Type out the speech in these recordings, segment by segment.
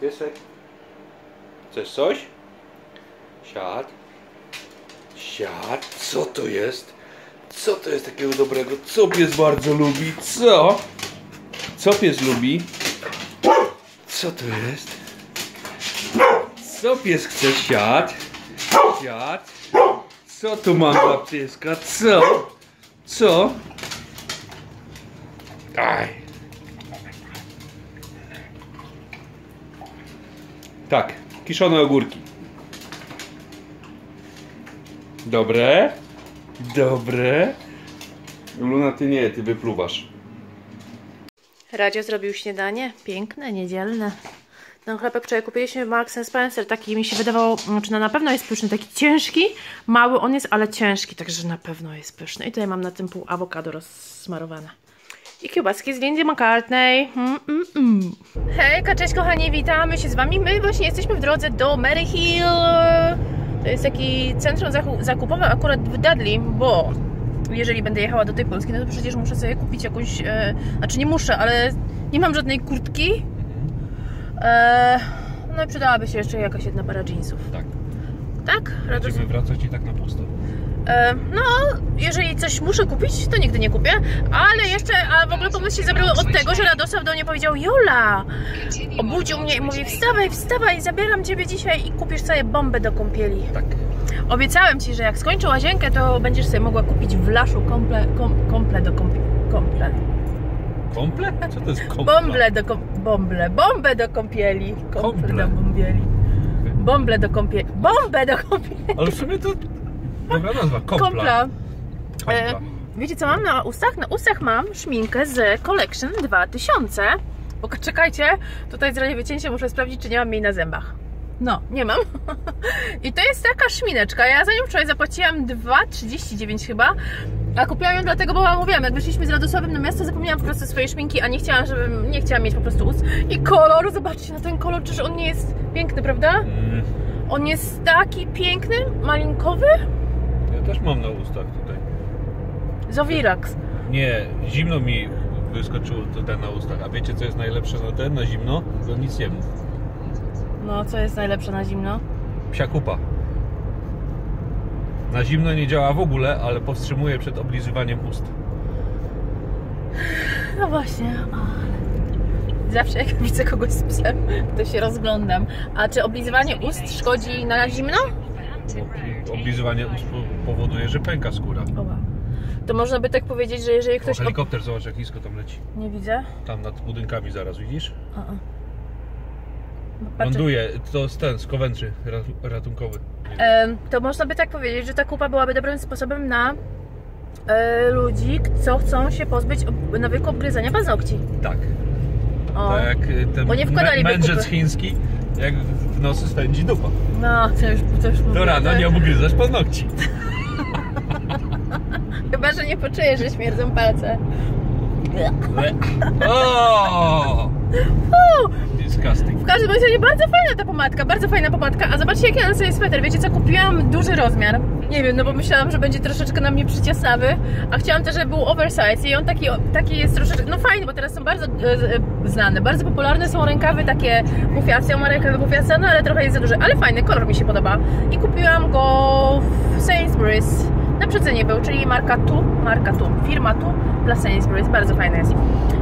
Piesek. Chcesz coś? Siad. Siad. Co to jest? Co to jest takiego dobrego? Co pies bardzo lubi? Co? Co pies lubi? Co to jest? Co pies chce? Siad. Siad. Co tu mam dla pieska? Co? Co? Aj. Tak, kiszone ogórki. Dobre? Dobre? Luna, ty nie, ty wypluwasz. Radio zrobił śniadanie. Piękne, niedzielne. Ten chlebek wczoraj kupiliśmy w Marks Spencer. Taki mi się wydawał, znaczy no na pewno jest pyszny. Taki ciężki, mały on jest, ale ciężki. Także na pewno jest pyszny. I tutaj mam na tym pół awokado rozsmarowane. I kiełbaski z Lindy McCartney. Mm, mm, mm. Hejka, cześć kochani, witamy się z wami. My właśnie jesteśmy w drodze do Mary Hill. To jest taki centrum zaku- zakupowe akurat w Dudley, bo jeżeli będę jechała do tej Polski, no to przecież muszę sobie kupić jakąś, e, znaczy nie muszę, ale nie mam żadnej kurtki. E, no i przydałaby się jeszcze jakaś jedna para jeansów. Tak. Tak? Będziemy wracać i tak na pusto. E, no, jeżeli coś muszę kupić, to nigdy nie kupię, ale jeszcze, a w ogóle pomysł się zabrał od tego, że Radosław do mnie powiedział Jola, obudził mnie i mówi wstawaj, wstawaj, zabieram Ciebie dzisiaj i kupisz sobie bombę do kąpieli. Tak. Obiecałem Ci, że jak skończę łazienkę, to będziesz sobie mogła kupić w laszu komple, kom, komple do kąpieli. Komple. Komple? Co to jest komple? Bomble do kom, bomble, bombę do kąpieli. Komple Komple. do kąpieli. Bomble do kąpieli. Bombę do kąpieli. Ale w sumie to dobra nazwa. Kompla. Kompla. Kompla. E, wiecie co mam na ustach? Na ustach mam szminkę z Collection 2000. Bo czekajcie, tutaj zrobię wycięcie, muszę sprawdzić, czy nie mam jej na zębach. No, nie mam. I to jest taka szmineczka. Ja za nią wczoraj zapłaciłam 2,39 chyba. A kupiłam ją dlatego, bo wam mówiłam, jak wyszliśmy z Radosławem na miasto, zapomniałam po prostu swojej szminki, a nie chciałam, żebym, nie chciałam mieć po prostu ust. I kolor, zobaczcie na ten kolor, czyż on nie jest piękny, prawda? Mm, On jest taki piękny, malinkowy. Też mam na ustach tutaj. Zowirax. Nie, zimno mi wyskoczyło ten na ustach. A wiecie co jest najlepsze na ten, na zimno? To nic nie mów. No, co jest najlepsze na zimno? Psia kupa. Na zimno nie działa w ogóle, ale powstrzymuje przed oblizywaniem ust. No właśnie, ale... Zawsze jak widzę kogoś z psem, to się rozglądam. A czy oblizywanie ust szkodzi na zimno? Bo Oblizywanie ust po- powoduje, że pęka skóra. Oła. To można by tak powiedzieć, że jeżeli O, ktoś... ob- helikopter, zobacz jak nisko tam leci. Nie widzę. Tam nad budynkami zaraz, widzisz? A, a. Patrzę. Ląduje, to jest ten, z Coventry, rat- ratunkowy. Em, to można by tak powiedzieć, że ta kupa byłaby dobrym sposobem na e, ludzi, co chcą się pozbyć nawyku obgryzania paznokci. Tak, O. tak ten Bo nie wkładaliby mę- mędrzec kupy. chiński, jak w nocy spędzi dupa. No, to już, to już mówię, rano że- nie obgryzasz paznokci. Chyba, że nie poczujesz, że śmierdzą palce. O! Disgusting. W każdym razie bardzo fajna ta pomadka, bardzo fajna pomadka. A zobaczcie jaki ja na sobie sweter. Wiecie co, kupiłam duży rozmiar. Nie wiem, no bo myślałam, że będzie troszeczkę na mnie przyciasnawy, a chciałam też, żeby był oversize i on taki, taki jest troszeczkę, no fajny, bo teraz są bardzo e, e, znane, bardzo popularne są rękawy takie bufiace, on ma rękawy bufiace, no ale trochę jest za duży, ale fajny, kolor mi się podoba. I kupiłam go w Sainsbury's. Na przecenie był, czyli marka Tu, marka Tu, firma Tu dla Sainsbury's, bardzo fajny jest.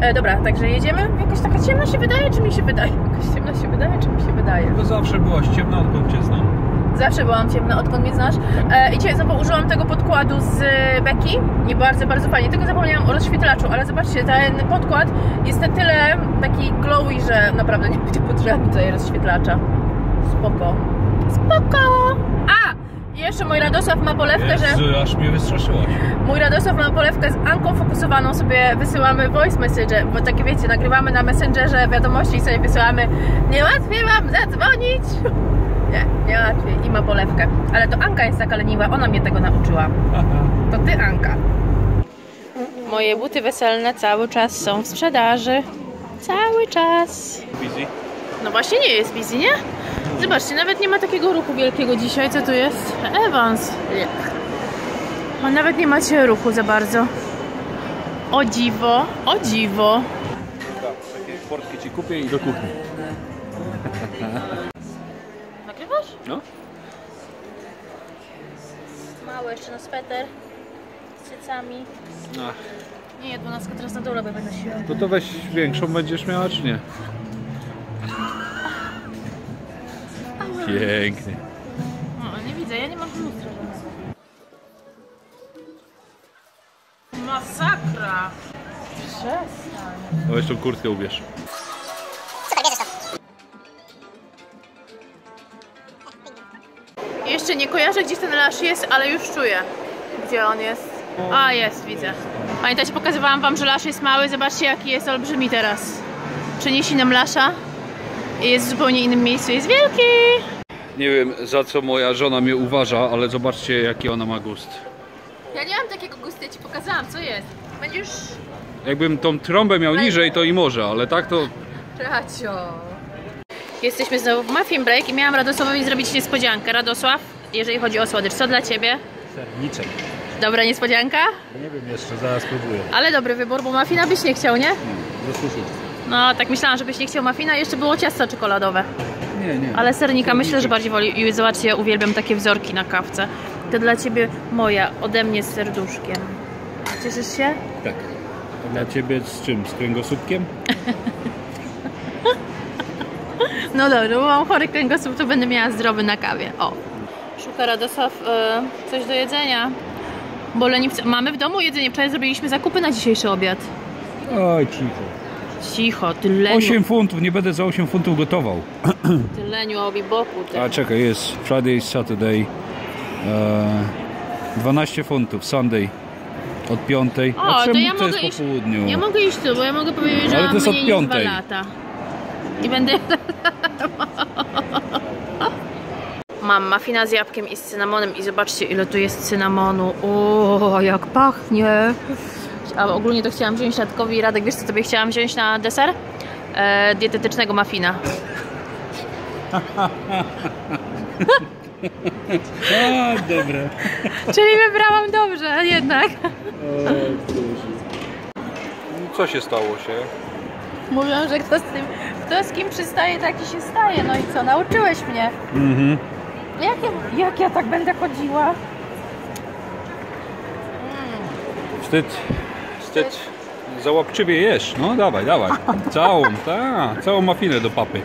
E, dobra, także jedziemy. Jakaś taka ciemna się wydaje, czy mi się wydaje? Jakaś ciemna się wydaje, czy mi się wydaje? To zawsze byłaś ciemna, odkąd cię znam. Zawsze byłam ciemna, odkąd mnie znasz. E, I dzisiaj znowu użyłam tego podkładu z Becky i bardzo, bardzo fajnie. Tylko zapomniałam o rozświetlaczu, ale zobaczcie, ten podkład jest na tyle taki glowy, że naprawdę nie będzie potrzebny tutaj rozświetlacza. Spoko. Spoko! A! I jeszcze mój Radosław ma polewkę, że... Jezu, aż mnie wystraszyłaś. Mój Radosław ma polewkę z Anką fokusowaną, sobie wysyłamy voice message, bo takie wiecie, nagrywamy na Messengerze wiadomości i sobie wysyłamy nie łatwiej wam zadzwonić. Nie, nie łatwiej i ma polewkę. Ale to Anka jest taka leniwa, ona mnie tego nauczyła. To ty Anka. Moje buty weselne cały czas są w sprzedaży. Cały czas. Busy? No właśnie nie jest busy, nie? Zobaczcie, nawet nie ma takiego ruchu wielkiego dzisiaj. Co tu jest? Evans. On nawet nie macie ruchu za bardzo. O dziwo, o dziwo. Tak, takie portki ci kupię i do kuchni. Nagrywasz? No. Mały jeszcze na sweter. Z cycami. Ach, Nie, 12 teraz na dole będę siła. to to weź większą będziesz miała, czy nie? Pięknie. No, nie widzę, ja nie mam lustra. Masakra! Przestań. No weź tą kurtkę ubierz. Jeszcze nie kojarzę, gdzie ten lasz jest, ale już czuję, gdzie on jest. A, jest, widzę. Pamiętacie, pokazywałam wam, że lasz jest mały. Zobaczcie, jaki jest olbrzymi teraz. Przenieśli nam lasza i jest w zupełnie innym miejscu. Jest wielki! Nie wiem za co moja żona mnie uważa, ale zobaczcie jaki ona ma gust. Ja nie mam takiego gustu, ja ci pokazałam, co jest. Będziesz... Jakbym tą trąbę miał niżej, to i może, ale tak to Tracio. Jesteśmy znowu w Muffin Break i miałam Radosławowi zrobić niespodziankę. Radosław, jeżeli chodzi o słodycz, co dla Ciebie? Serniczek. Dobra niespodzianka? Nie wiem jeszcze, zaraz spróbuję. Ale dobry wybór, bo muffina byś nie chciał, nie? Zasłyszeć. No, tak myślałam, żebyś nie chciał muffina. Jeszcze było ciasto czekoladowe. Nie, nie. Ale sernika myślę, że bardziej woli. I zobaczcie, ja uwielbiam takie wzorki na kawce. To dla Ciebie moja, ode mnie z serduszkiem. Cieszysz się? Tak. A dla ciebie z czym? Z kręgosłupkiem? No dobrze, bo mam chory kręgosłup, to będę miała zdrowy na kawie. O. Szuka Radosław e, coś do jedzenia. Bo leniwce... Mamy w domu jedzenie. Wczoraj zrobiliśmy zakupy na dzisiejszy obiad. Oj, cicho. Cicho, ty leniu. 8 funtów, nie będę za 8 funtów gotował. Ty leniu obi boku. Ty. A czekaj, jest Friday, Saturday. E, 12 funtów, Sunday. Od 5. O, A to ja to mogę jest iść. po południu? Ja mogę iść tu, bo ja mogę powiedzieć, że Ale mam to jest od piątej. lata. I będę... Mam mafina z jabłkiem i z cynamonem i zobaczcie ile tu jest cynamonu. O, jak pachnie. A ogólnie to chciałam wziąć Radkowi i Radek, wiesz co sobie chciałam wziąć na deser? E, dietetycznego mafina. A, dobre. Czyli wybrałam dobrze jednak. co się stało się? Mówią, że kto z, tym, kto z kim przystaje, taki się staje. No i co, nauczyłeś mnie. Mhm. Jak ja, jak ja tak będę chodziła? Wstyd. Wstyd. Załapczywie jesz. No dawaj, dawaj. Całą, tak. Całą mafinę do papy.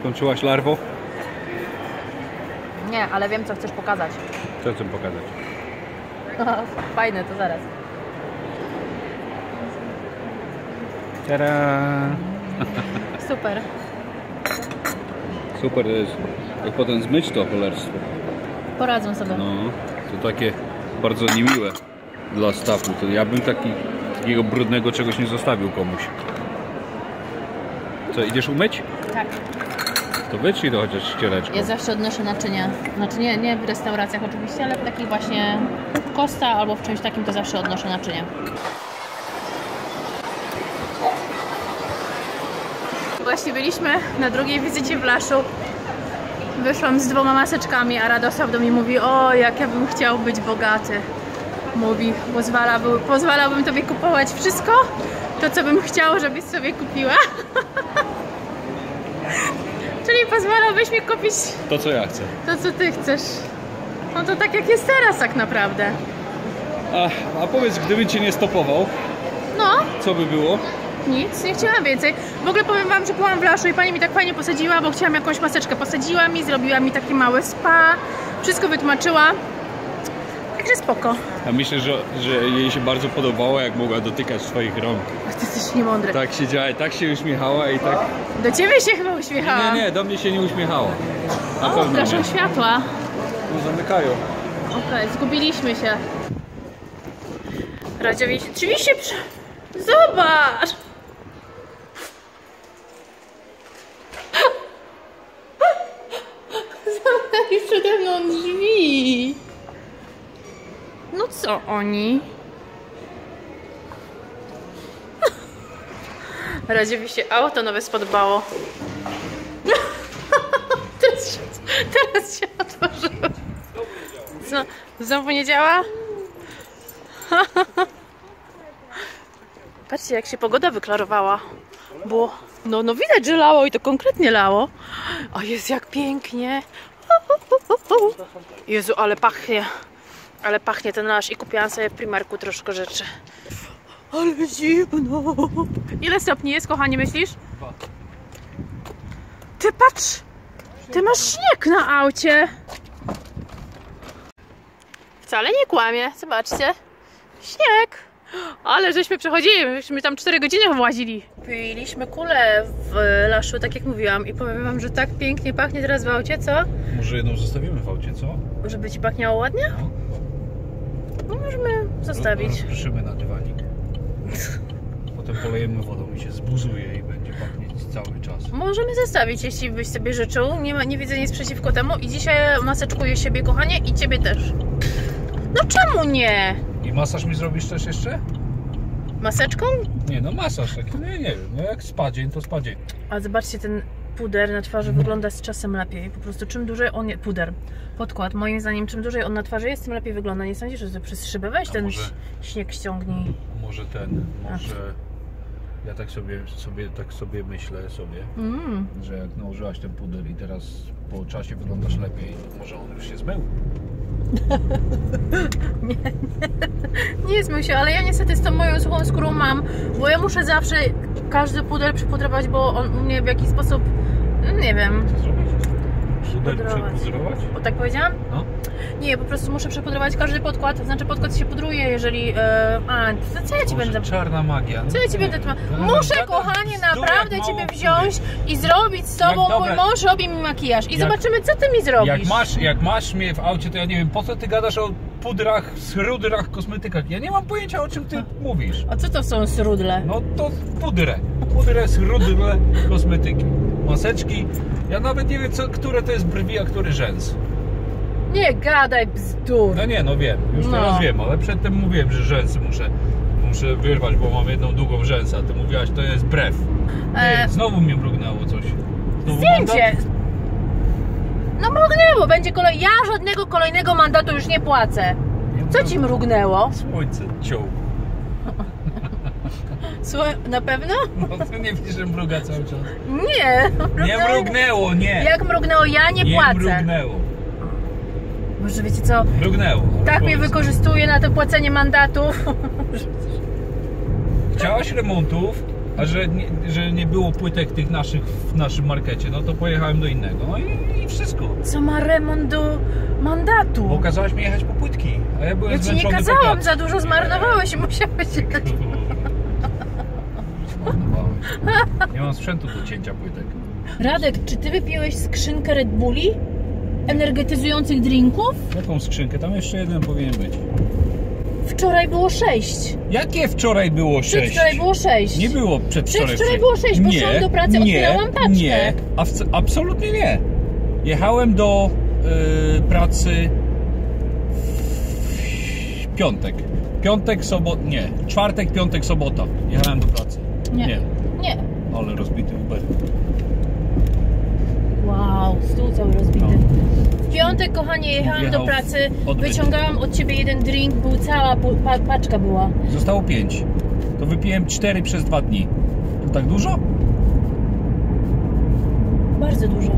Skończyłaś larwo? Nie, ale wiem co chcesz pokazać. Co chcę pokazać? Fajne, to zaraz. Tada! Super. Super to jest. Jak potem zmyć to cholerstwo. Poradzą sobie. No, to takie bardzo niemiłe dla stawu. To ja bym taki, takiego brudnego czegoś nie zostawił komuś. Co, idziesz umyć? Tak. To wytrzyj to chociaż ściereczką. Ja zawsze odnoszę naczynia. Znaczy nie, nie w restauracjach oczywiście, ale w takich właśnie kosta albo w czymś takim to zawsze odnoszę naczynia. Właśnie byliśmy na drugiej wizycie w Laszu. Wyszłam z dwoma maseczkami, a Radosław do mnie mówi, o jak ja bym chciał być bogaty. Mówi, pozwalałbym, pozwalałbym tobie kupować wszystko, to co bym chciał, żebyś sobie kupiła. Czyli pozwalałbyś mi kupić To co ja chcę. to, co ty chcesz. No to tak jak jest teraz tak naprawdę. A, a powiedz, gdybym cię nie stopował, No, co by było? Nic, nie chciałam więcej. W ogóle powiem wam, że byłam w Laszu i pani mi tak fajnie posadziła, bo chciałam jakąś maseczkę. Posadziła mi, zrobiła mi takie małe spa, wszystko wytłumaczyła. Także spoko. A myślę, że, że jej się bardzo podobało, jak mogła dotykać swoich rąk. Ach, Ty jesteś niemądry. Tak siedziała i tak się uśmiechała i tak... Do ciebie się chyba uśmiechała. Nie, nie, do mnie się nie uśmiechała. Na O, pewno nie. światła. No, zamykają. Okej, zgubiliśmy się. Radziowi oczywiście przy... Zobacz! Co oni? Radziowi się auto nowe spodobało. teraz, się, teraz się otworzyło. Co? Znowu nie działa? Patrzcie, jak się pogoda wyklarowała. Bo, no, no widać, że lało i to konkretnie lało. A jest jak pięknie. Jezu, ale pachnie. Ale pachnie ten nasz i kupiłam sobie w Primarku troszkę rzeczy. Ale zimno. Ile stopni jest, kochanie, myślisz? Ty patrz! Ty masz śnieg na aucie. Wcale nie kłamie, zobaczcie. Śnieg. Ale żeśmy przechodzili, żeśmy tam 4 godziny włazili. Piliśmy kulę w laszu, tak jak mówiłam i powiem wam, że tak pięknie pachnie teraz w aucie, co? Może jedną zostawimy w aucie, co? Żeby ci pachniało ładnie? No. No możemy zostawić. Rozproszymy na dywanik. Potem polejemy wodą i się zbuzuje i będzie pachnieć cały czas. Możemy zostawić, jeśli byś sobie życzył. Nie, ma, nie widzę nic przeciwko temu. I dzisiaj maseczkuję siebie, kochanie, i ciebie też. No czemu nie? I masaż mi zrobisz też jeszcze? Maseczką? Nie, no masaż taki, no ja nie wiem, no jak spadzień, to spadzień. A zobaczcie, ten puder na twarzy wygląda z czasem lepiej. Po prostu czym dłużej on... je- Puder. Podkład. Moim zdaniem, czym dłużej on na twarzy jest, tym lepiej wygląda. Nie sądzisz, że przez szybę weź A ten może- śnieg ściągnij. Może ten, może... Ja tak sobie, sobie, tak sobie myślę sobie, Mm. że jak nałożyłaś ten puder i teraz po czasie wyglądasz lepiej, może on już się zmył. Nie zmył się, ale ja niestety z tą moją suchą skórą mam, bo ja muszę zawsze każdy puder przypudrować, bo on mnie w jakiś sposób, nie wiem, Co zrobić? Puder Przypudrować. przypudrować? bo tak powiedziałam? No. Nie, po prostu muszę przepudrować każdy podkład, znaczy podkład się pudruje, jeżeli... E, a, to co ja Ci Boże, będę... czarna magia. no Co ja Ci będę Muszę, gada kochanie, naprawdę Ciebie wziąć i zrobić z Tobą, mój mąż robi mi makijaż i Jak- zobaczymy, co Ty mi zrobisz. Jak masz, jak masz mnie w aucie, to ja nie wiem, po co ty gadasz o pudrach, srudrach, kosmetykach? Ja nie mam pojęcia, o czym ty mówisz. A co to są srudle? No to pudrę. Pudrę, srudle, kosmetyki. Maseczki. Ja nawet nie wiem, co, które to jest brwi, a który rzęs. Nie gadaj bzdur. No nie, no wiem, już No. teraz wiem, ale przedtem mówiłem, że rzęsy muszę, muszę wyrwać, bo mam jedną długą rzęsę, a ty mówiłaś, to jest brew. E, znowu mnie mrugnęło coś. Znowu Zdjęcie! mandat? No mrugnęło, będzie kolej. Ja żadnego kolejnego mandatu już nie płacę. Co ci mrugnęło? Słońce ciął. Słuchaj, na pewno? No to nie widzisz, że mruga cały czas. Nie. Nie mrugnęło, nie. Jak mrugnęło, ja nie, Nie płacę. mrugnęło. Może wiecie co? Mrugnęło. Tak mnie wykorzystuje na to płacenie mandatów. Chciałaś remontów, a że nie, że nie było płytek tych naszych w naszym markecie, no to pojechałem do innego. No i, i wszystko. Co ma remont do mandatu? Bo kazałaś mi jechać po płytki, a ja byłem Ja ci nie zmęczony po kazałam, pracy. za dużo zmarnowałeś i musiałeś jechać. Nie mam sprzętu do cięcia płytek. Radek, czy ty wypiłeś skrzynkę Red Bulli? Energetyzujących drinków? Jaką skrzynkę? Tam jeszcze jeden powinien być. Wczoraj było sześć. Jakie wczoraj było sześć? Przedwczoraj było sześć. Nie było przedwczoraj. Przedwczoraj było sześć, bo szłam do pracy, nie, otwierałam paczkę. Nie, abs- absolutnie nie. Jechałem do y, pracy w piątek. Piątek, sobot, nie. Czwartek, piątek, sobota. Jechałem do pracy. Nie. nie. Nie. Ale rozbity Uber. Wow, stół cały rozbity. No. W piątek, kochanie, jechałam Jechał do pracy, odbyt. wyciągałam od ciebie jeden drink, był cała pa paczka była. Zostało pięć. To wypiłem cztery przez dwa dni. To tak dużo? Bardzo dużo.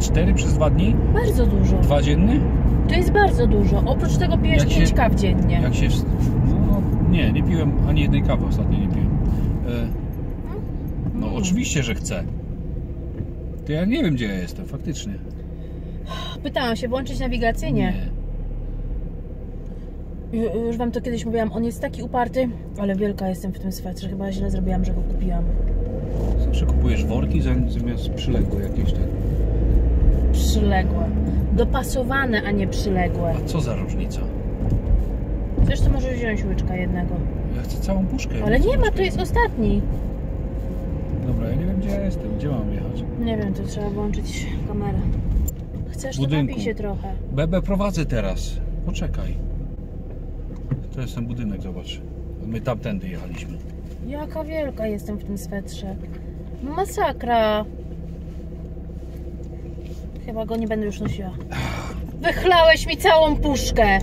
Cztery przez dwa dni? Bardzo dużo. Dwa dzienny? To jest bardzo dużo. Oprócz tego pijesz Jak się- 5 kaw dziennie. Jak się... No, nie, nie piłem ani jednej kawy ostatnio nie piłem. E, no oczywiście, że chcę. To ja nie wiem, gdzie ja jestem, faktycznie. Pytałam się, włączyć nawigację? Nie. Ju- Już wam to kiedyś mówiłam, on jest taki uparty, ale wielka jestem w tym swetrze. Chyba źle zrobiłam, że go kupiłam. Zawsze kupujesz worki zam- zamiast przyległe jakieś tak. Przyległe. Dopasowane, a nie przyległe. A co za różnica? Zresztą możesz wziąć łyczka jednego. Ja chcę całą puszkę. Ale nie ma, to jest ostatni. Dobra, ja nie wiem, gdzie ja jestem. Gdzie mam jechać? Nie wiem, to trzeba włączyć kamerę. Chcesz, to Budynku. napij się trochę. Bebe prowadzę teraz. Poczekaj. To jest ten budynek, zobacz. My tamtędy jechaliśmy. Jaka wielka jestem w tym swetrze. Masakra. Chyba go nie będę już nosiła. Wychlałeś mi całą puszkę.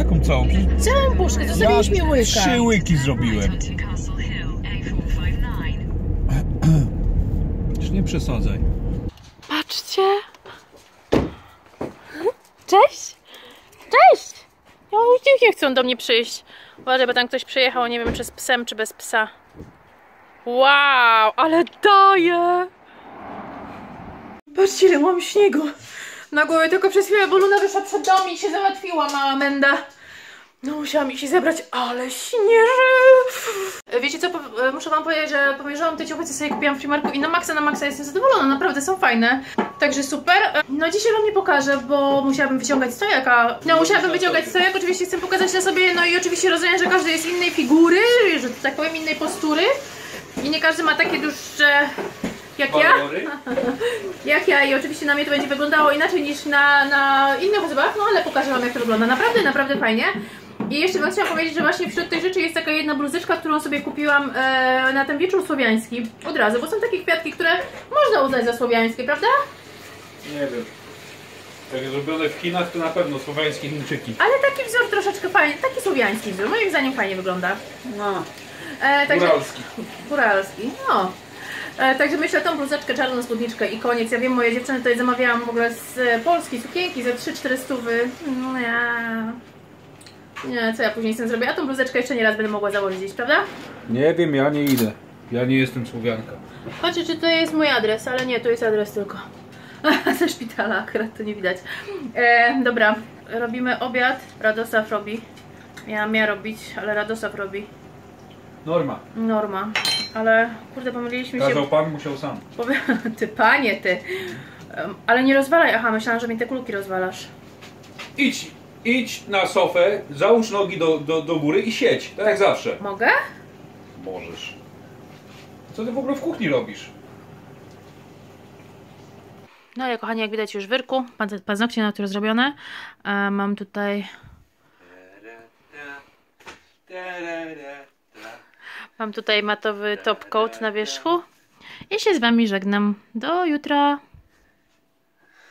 Jaką całą? Przecież Całą puszkę, zostawiliśmy ja łyka. trzy łyki zrobiłem. to Castle Hill, A459. Już nie przesadzaj. Patrzcie. Cześć. Cześć. O, nie chcą do mnie przyjść. Uważaj, bo tam ktoś przyjechał, nie wiem czy z psem, czy bez psa. Wow, ale daje. Patrzcie, ile mam śniegu. Na głowie tylko przez chwilę, bo Luna wyszła przed dom i się załatwiła, mała menda. No musiałam się zebrać, ale śnieży! Wiecie co, e, muszę wam powiedzieć, że pomierzyłam te ciuchy, co sobie kupiłam w Primarku i na maksa, na maksa jestem zadowolona, naprawdę są fajne. Także super. E, No dzisiaj wam nie pokażę, bo musiałabym wyciągać stojaka. No musiałabym wyciągać stojak, oczywiście chcę pokazać na sobie, no i oczywiście rozumiem, że każdy jest innej figury, że tak powiem innej postury. I nie każdy ma takie dłuższe jak ja. Jak ja i oczywiście na mnie to będzie wyglądało inaczej niż na, na innych osobach, no ale pokażę wam jak to wygląda. Naprawdę, naprawdę fajnie. I jeszcze wam chciałam powiedzieć, że właśnie wśród tych rzeczy jest taka jedna bluzeczka, którą sobie kupiłam e, na ten wieczór słowiański. Od razu, bo są takie kwiatki, które można uznać za słowiańskie, prawda? Nie wiem. Tak zrobione w Chinach to na pewno słowiańskie Chińczyki. Ale taki wzór troszeczkę fajny, taki słowiański wzór, moim zdaniem fajnie wygląda. No. E, także, Góralski. Góralski, no. E, także myślę tą bluzeczkę, czarną spódniczkę i koniec. Ja wiem, moje dziewczyny tutaj zamawiałam w ogóle z e, Polski sukienki za 3-4 stówy. No ja... Nie, co ja później z tym zrobię? A tą bluzeczkę jeszcze nie raz będę mogła założyć, prawda? Nie wiem, ja nie idę. Ja nie jestem Słowianka. Patrzę, czy to jest mój adres, ale nie, to jest adres tylko. Ze szpitala, akurat to nie widać. E, dobra, robimy obiad. Radosław robi. Miałam ja robić, ale Radosław robi. Norma. Norma. Ale kurde, pomyliliśmy się. Kazał pan, musiał sam. Powiem, ty panie, ty. Ale nie rozwalaj, aha, myślałam, że mi te kulki rozwalasz. Idź, idź na sofę, załóż nogi do, do, do góry i siedź. Tak jak zawsze. Mogę? Możesz. Co ty w ogóle w kuchni robisz? No ale kochani, jak widać już w wyrku, paz- paznokcie na które zrobione. E, mam tutaj, mam tutaj matowy top coat na wierzchu. I się z wami żegnam. Do jutra.